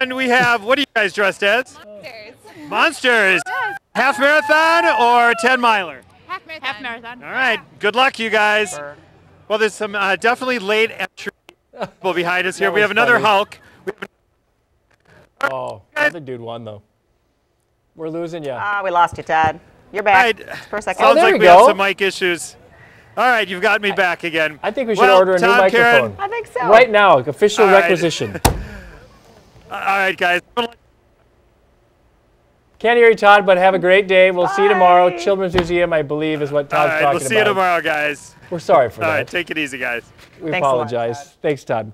And we have, what are you guys dressed as? Monsters. Monsters. Half marathon or 10 miler? Half marathon. Half marathon. All right. Good luck, you guys. Well, there's some uh, definitely late entry people behind us here. We have another funny. Hulk. We have Oh, other dude won though. We're losing you. Ah, we lost you, Todd. You're All back right. for a second. Sounds there like we we have some mic issues. All right, you've got me back again. I think we should Well, order a new microphone. Karen, I think so. Right now, official All right. requisition. all right, guys. Can't hear you, Todd, but have a great day. We'll see you tomorrow. Children's Museum, I believe, is what All Todd's right, talking we'll see you about. tomorrow, guys. We're sorry for All that. right, take it easy, guys. we Thanks a lot, apologize. Thanks, Todd.